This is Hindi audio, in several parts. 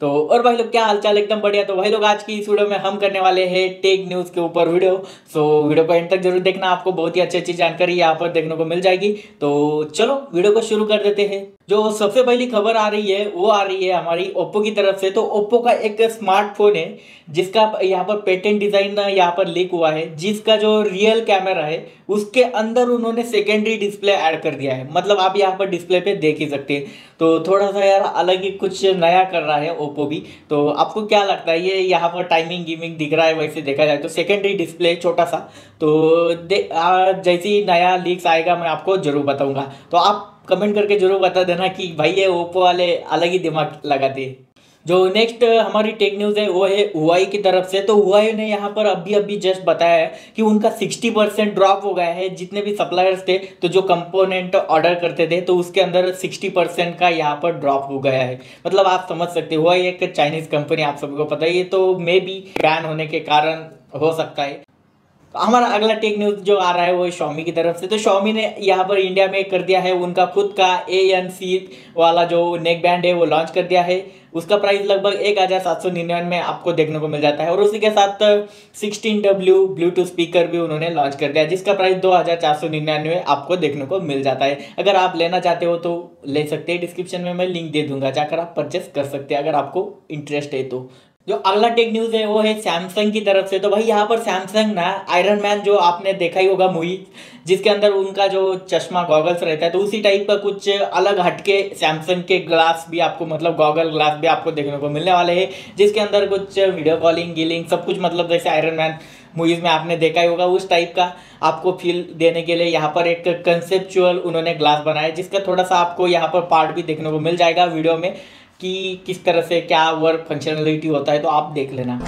तो और भाई लोग, क्या हालचाल? एकदम बढ़िया। तो भाई लोग, आज की इस वीडियो में हम करने वाले हैं टेक न्यूज़ के ऊपर वीडियो। सो वीडियो को एंड तक ज़रूर देखना। आपको बहुत ही अच्छी अच्छी जानकारी यहाँ पर देखने को मिल जाएगी। तो चलो, वीडियो को शुरू कर देते हैं। जो सबसे पहली खबर आ रही है, वो आ रही है हमारी ओप्पो की तरफ़ से। तो ओप्पो का एक स्मार्टफ़ोन है, जिसका यहाँ पर पेटेंट डिज़ाइन यहाँ पर लीक हुआ है, जिसका जो रियल कैमरा है, उसके अंदर उन्होंने सेकेंडरी डिस्प्ले ऐड कर दिया है। मतलब आप यहाँ पर डिस्प्ले पे देख ही सकते हैं। तो थोड़ा सा यार अलग ही कुछ नया कर रहा है ओप्पो भी। तो आपको क्या लगता है, ये यहाँ पर टाइमिंग गिमिंग दिख रहा है, वैसे देखा जाए तो सेकेंडरी डिस्प्ले छोटा सा। तो जैसे ही नया लीक्स आएगा, मैं आपको ज़रूर बताऊँगा। तो आप कमेंट करके ज़रूर बता देना कि भाई ये ओप्पो वाले अलग ही दिमाग लगाते हैं। जो नेक्स्ट हमारी टेक न्यूज़ है, वो है हुआई की तरफ़ से। तो हुआई ने यहाँ पर अभी अभी जस्ट बताया है कि उनका 60 परसेंट ड्रॉप हो गया है जितने भी सप्लायर्स थे तो जो कंपोनेंट ऑर्डर करते थे तो उसके अंदर 60 परसेंट का यहाँ पर ड्रॉप हो गया है। मतलब आप समझ सकते हो हुआई एक चाइनीज़ कंपनी आप सबको पता है, ये तो मे बी बैन होने के कारण हो सकता है। हमारा अगला टेक न्यूज़ जो आ रहा है वो शॉमी की तरफ़ से। तो शॉमी ने यहाँ पर इंडिया में कर दिया है, उनका खुद का ए एन सी वाला जो नेक बैंड है वो लॉन्च कर दिया है। उसका प्राइस लगभग एक हज़ार सात सौ निन्यानवे आपको देखने को मिल जाता है। और उसी के साथ सिक्सटीन डब्ल्यू ब्लूटूथ स्पीकर भी उन्होंने लॉन्च कर दिया जिसका प्राइस दो हज़ार चार सौ निन्यानवे आपको देखने को मिल जाता है। अगर आप लेना चाहते हो तो ले सकते हैं। डिस्क्रिप्शन में मैं लिंक दे दूँगा, जाकर आप परचेस कर सकते हैं, अगर आपको इंटरेस्ट है तो। जो अगला टेक न्यूज़ है, वो है सैमसंग की तरफ़ से। तो भाई यहाँ पर सैमसंग ना आयरन मैन जो आपने देखा ही होगा मूवी जिसके अंदर उनका जो चश्मा गॉगल्स रहता है तो उसी टाइप का कुछ अलग हटके सैमसंग के ग्लास भी आपको मतलब गॉगल ग्लास भी आपको देखने को मिलने वाले हैं, जिसके अंदर कुछ वीडियो कॉलिंग गिलिंग सब कुछ मतलब जैसे आयरन मैन मूवीज़ में आपने देखा ही होगा उस टाइप का आपको फील देने के लिए यहाँ पर एक कंसेप्चुअल उन्होंने ग्लास बनाया, जिसका थोड़ा सा आपको यहाँ पर पार्ट भी देखने को मिल जाएगा वीडियो में। कि किस तरह से क्या वर्क फंक्शनलिटी होता है तो आप देख लेना।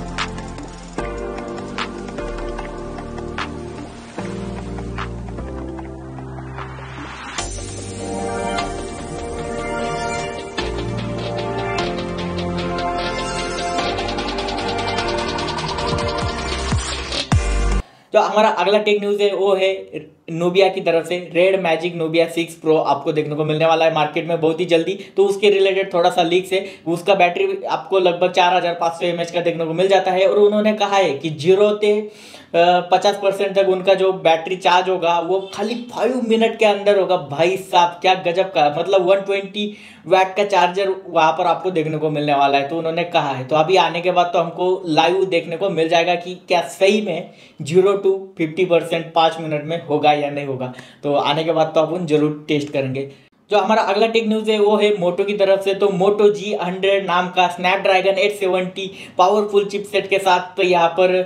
जो हमारा अगला टेक न्यूज़ है, वो है नोबिया की तरफ़ से Red Magic Nubia six pro आपको देखने को मिलने वाला है मार्केट में बहुत ही जल्दी। तो उसके रिलेटेड थोड़ा सा लीक से उसका बैटरी आपको लगभग चार हज़ार पाँच सौ एमएच का देखने को मिल जाता है। और उन्होंने कहा है कि ज़ीरो ते पचास परसेंट तक उनका जो बैटरी चार्ज होगा, वो खाली फाइव मिनट के अंदर होगा। भाई साहब, क्या गजब का मतलब वन ट्वेंटी वैट का चार्जर वहाँ पर आपको देखने को मिलने वाला है। तो उन्होंने कहा है। तो अभी आने के बाद तो हमको लाइव देखने को मिल जाएगा कि क्या सही में ज़ीरो टू फिफ्टी परसेंट पाँच मिनट में होगा या नहीं होगा। तो आने के बाद तो अपन ज़रूर टेस्ट करेंगे। जो हमारा अगला टेक न्यूज़ है, वो है मोटो की तरफ़ से। तो मोटो जी हंड्रेड नाम का Snapdragon eight seventy powerful chipset के साथ तो यहाँ पर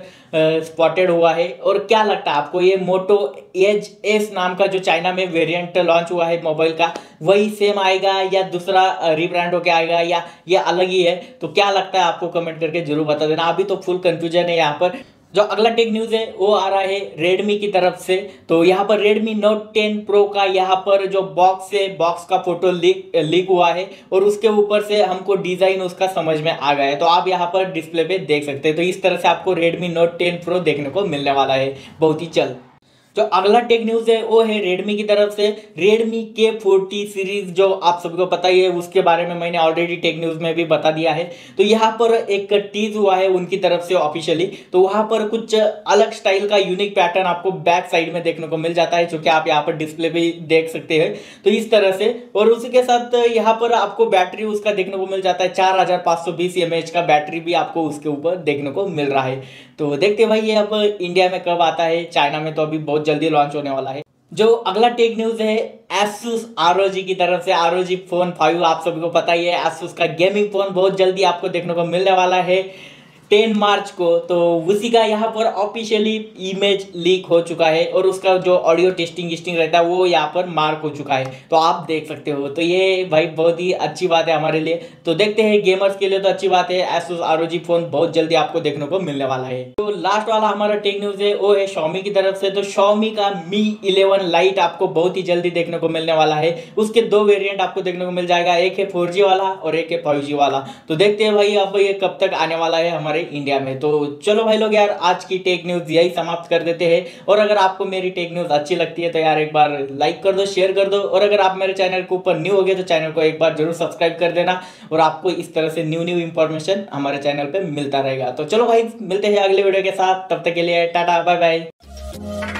स्पॉटेड हुआ है। और क्या लगता है आपको, ये मोटो एज एस नाम का जो चाइना में वेरिएंट लॉन्च हुआ है मोबाइल का, वही सेम आएगा या दूसरा रिब्रांड होकर आएगा या ये अलग ही है? तो क्या लगता है आपको कमेंट करके ज़रूर बता देना। अभी तो फुल कंफ्यूजन है यहाँ पर। जो अगला टेक न्यूज़ है, वो आ रहा है रेडमी की तरफ़ से। तो यहाँ पर रेडमी नोट टेन प्रो का यहाँ पर जो बॉक्स है बॉक्स का फ़ोटो लीक लीक हुआ है और उसके ऊपर से हमको डिज़ाइन उसका समझ में आ गया है। तो आप यहाँ पर डिस्प्ले पे देख सकते हैं। तो इस तरह से आपको रेडमी नोट टेन प्रो देखने को मिलने वाला है। बहुत ही जल्द जो अगला टेक न्यूज़ है, वो है रेडमी की तरफ़ से। रेडमी के फोर्टी सीरीज़ जो आप सबको पता ही है, उसके बारे में मैंने ऑलरेडी टेक न्यूज़ में भी बता दिया है। तो यहाँ पर एक टीज हुआ है उनकी तरफ़ से ऑफिशियली तो वहाँ पर कुछ अलग स्टाइल का यूनिक पैटर्न आपको बैक साइड में देखने को मिल जाता है, जो कि आप यहाँ पर डिस्प्ले भी देख सकते हैं। तो इस तरह से, और उसी के साथ यहाँ पर आपको बैटरी उसका देखने को मिल जाता है, चार हज़ार सौ बीस एम का बैटरी भी आपको उसके ऊपर देखने को मिल रहा है। तो देखते भाई, ये अब इंडिया में कब आता है चाइना में तो अभी जल्दी लॉन्च होने वाला है। जो अगला टेक न्यूज़ है एसूस आर की तरफ़ से आरओजी फ़ोन फाइव आप सभी को पता ही है एसूस का गेमिंग फ़ोन बहुत जल्दी आपको देखने को मिलने वाला है। टेन मार्च को तो उसी का यहाँ पर ऑफिशियली इमेज लीक हो चुका है और उसका जो ऑडियो टेस्टिंग टेस्टिंग रहता है, वो यहाँ पर मार्क हो चुका है। तो आप देख सकते हो तो ये भाई बहुत ही अच्छी बात है हमारे लिए। तो देखते हैं गेमर्स के लिए तो अच्छी बात है एसोस आर फ़ोन बहुत जल्दी आपको देखने को मिलने वाला है। तो लास्ट वाला हमारा टेक न्यूज़ है, वो है शॉमी की तरफ़ से। तो शॉमी का मी इलेवन लाइट आपको बहुत ही जल्दी देखने को मिलने वाला है। उसके दो वेरियंट आपको देखने को मिल जाएगा, एक है फोर वाला और एक है फाइव वाला। तो देखते हैं भाई, अब ये कब तक आने वाला है हमारे इंडिया में। तो चलो भाई लोग यार, आज की टेक न्यूज़ यही समाप्त कर देते हैं। और अगर आपको मेरी टेक न्यूज़ अच्छी लगती है तो यार एक बार लाइक कर दो शेयर कर दो। और अगर आप मेरे चैनल के ऊपर न्यू हो गए तो चैनल को एक बार ज़रूर सब्सक्राइब कर देना। और आपको इस तरह से न्यू न्यू इन्फॉर्मेशन हमारे चैनल पर मिलता रहेगा। तो चलो भाई, मिलते हैं अगले वीडियो के साथ। तब तक के लिए टाटा बाय बाय